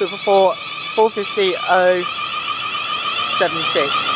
Cooper 4 Four Fifty O Seven Six.